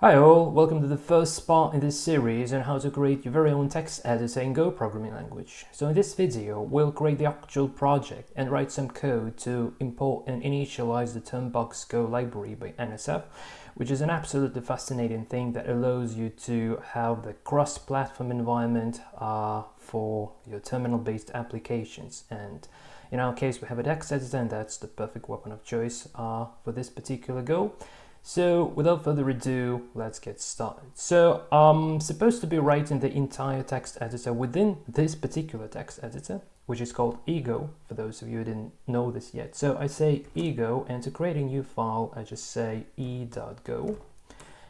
Hi all, welcome to the first part in this series on how to create your very own text editor in Go programming language. So in this video, we'll create the actual project and write some code to import and initialize the Termbox Go library by NSF, which is an absolutely fascinating thing that allows you to have the cross-platform environment uh, for your terminal-based applications. And in our case, we have a text editor and that's the perfect weapon of choice uh, for this particular goal. So without further ado, let's get started. So I'm supposed to be writing the entire text editor within this particular text editor, which is called ego, for those of you who didn't know this yet. So I say ego, and to create a new file, I just say e.go.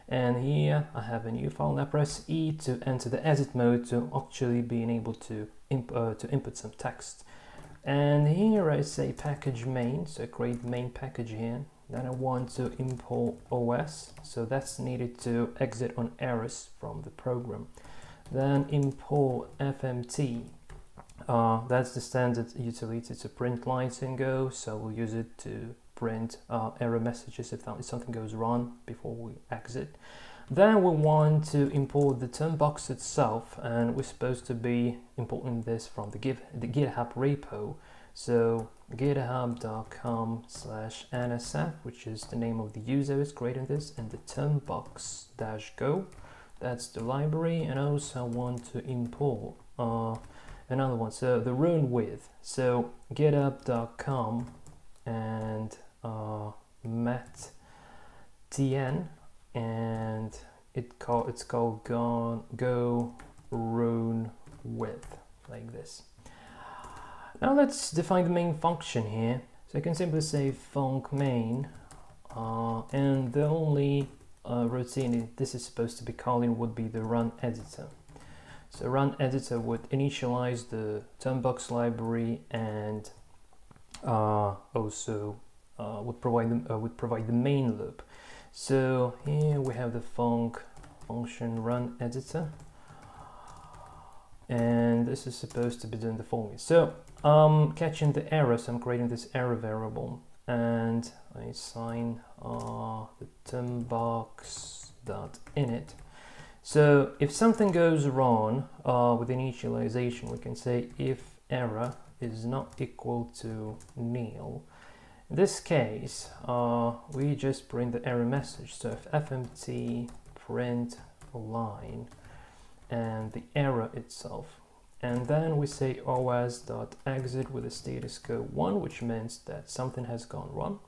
And here I have a new file, and I press E to enter the edit mode to actually being able to, imp uh, to input some text. And here I say package main, so create main package here then I want to import OS, so that's needed to exit on errors from the program. Then import FMT, uh, that's the standard utility to print lines in Go, so we'll use it to print uh, error messages if something goes wrong before we exit. Then we want to import the Termbox itself, and we're supposed to be importing this from the, the GitHub repo. So github.com slash nsf, which is the name of the user who's creating this, and the termbox dash go. That's the library, and I also want to import uh, another one. So the rune width. So github.com and uh, met tn, and it call it's called go go rune width like this. Now let's define the main function here. So I can simply say func main, uh, and the only uh, routine this is supposed to be calling would be the run editor. So run editor would initialize the termbox library and uh, also uh, would provide the, uh, would provide the main loop. So here we have the func function run editor and this is supposed to be doing the following. So I'm catching the error, so I'm creating this error variable and I assign uh, the termbox.init. So if something goes wrong uh, with initialization, we can say if error is not equal to nil. In this case, uh, we just print the error message. So if fmt print line and the error itself. And then we say os.exit with a status code 1, which means that something has gone wrong.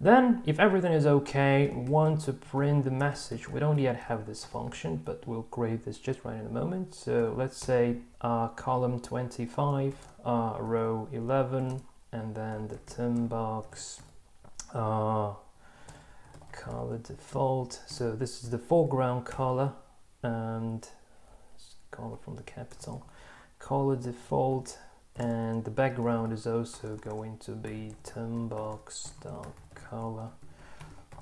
Then, if everything is okay, we want to print the message. We don't yet have this function, but we'll create this just right in a moment. So let's say uh, column 25, uh, row 11, and then the termbox uh, color default. So this is the foreground color, and color from the capital. Color default and the background is also going to be termbox.color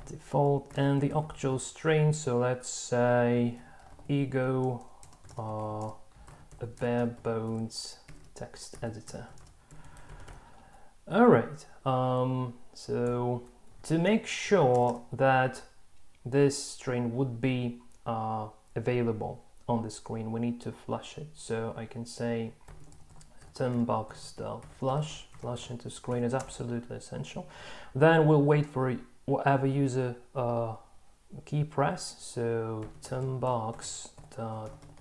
default and the actual string so let's say ego uh, a bare bones text editor. All right um, so to make sure that this string would be uh, available on the screen. We need to flush it. So I can say termbox flush flush into screen is absolutely essential. Then we'll wait for whatever user uh, key press. So termbox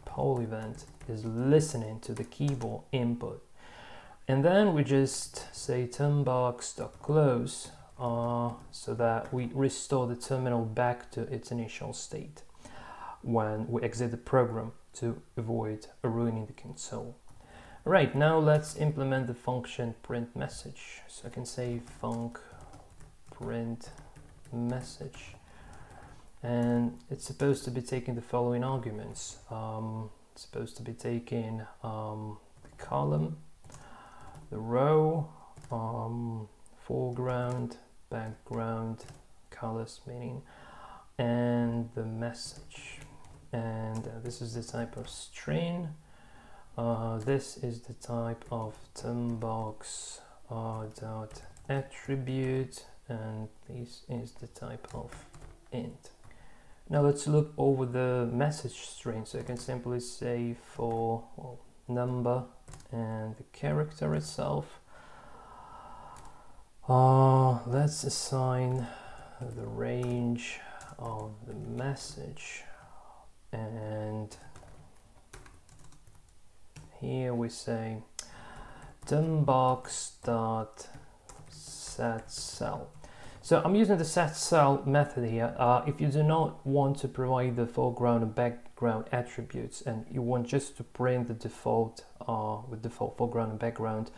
poll event is listening to the keyboard input. And then we just say termbox.close uh, so that we restore the terminal back to its initial state when we exit the program to avoid ruining the console. Right, now let's implement the function print message. So I can say func print message and it's supposed to be taking the following arguments. Um, it's supposed to be taking um, the column, the row, um, foreground, background, colors meaning, and the message and uh, this is the type of string uh, this is the type of termbox uh, dot attribute and this is the type of int Now let's look over the message string. So I can simply say for well, number and the character itself. Uh, let's assign the range of the message and here we say termbox dot set cell so I'm using the set cell method here. Uh, if you do not want to provide the foreground and background attributes and you want just to print the default uh, with default foreground and background,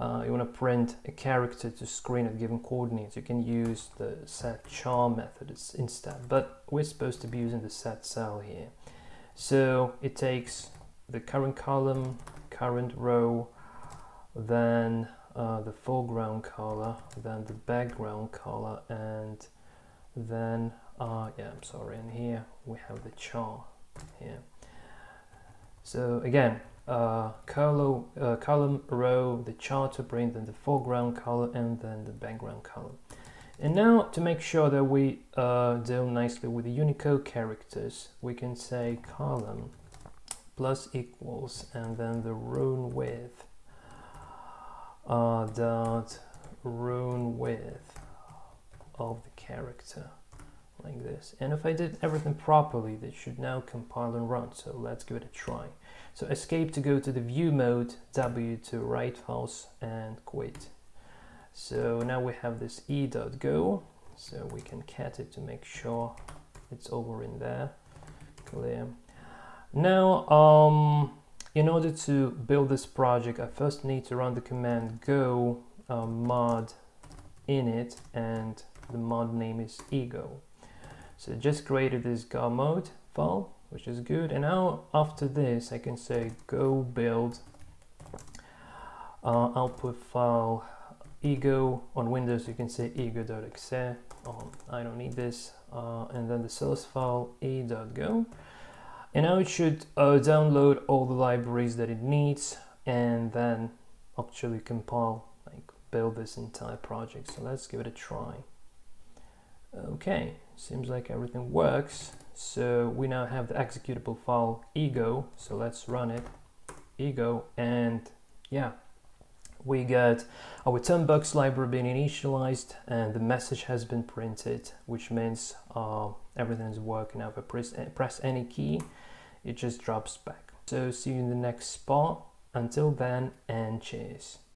uh, you want to print a character to screen at given coordinates, you can use the set char method instead. But we're supposed to be using the set cell here. So it takes the current column, current row, then uh, the foreground color, then the background color, and then, uh, yeah, I'm sorry, and here we have the char here. So again, uh, color, uh, column, row, the char to print, then the foreground color, and then the background color. And now to make sure that we uh, deal nicely with the Unicode characters, we can say column plus equals and then the rune width. Uh, dot rune width of the character like this. And if I did everything properly this should now compile and run so let's give it a try. So escape to go to the view mode W to write files and quit. So now we have this e.go so we can cat it to make sure it's over in there. Clear now um in order to build this project, I first need to run the command go uh, mod init and the mod name is ego. So just created this go mode file, which is good. And now after this, I can say go build uh, output file ego on Windows. You can say ego.exe. Um, I don't need this. Uh, and then the source file e.go and now it should uh, download all the libraries that it needs and then actually compile like build this entire project. So let's give it a try. Okay seems like everything works. So we now have the executable file ego. So let's run it. Ego and yeah we get our Termbox library being initialized and the message has been printed, which means uh, everything is working. Now if I press, press any key, it just drops back. So see you in the next spot. Until then, and cheers.